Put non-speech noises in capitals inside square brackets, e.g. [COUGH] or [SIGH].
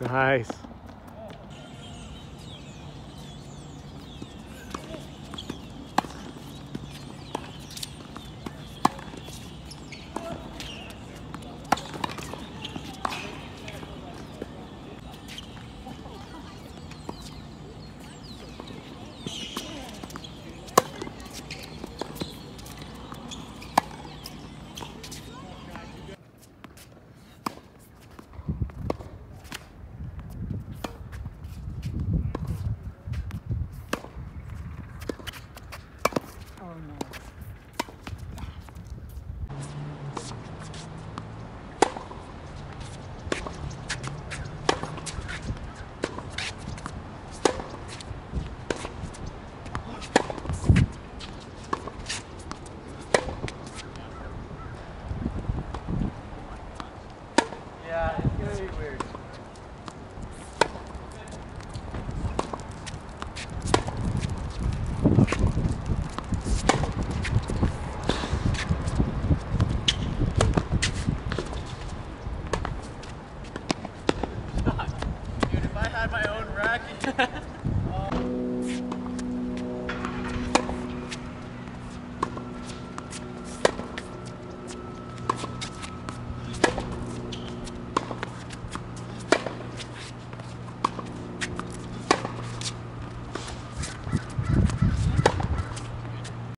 Nice. Had my own racket. [LAUGHS]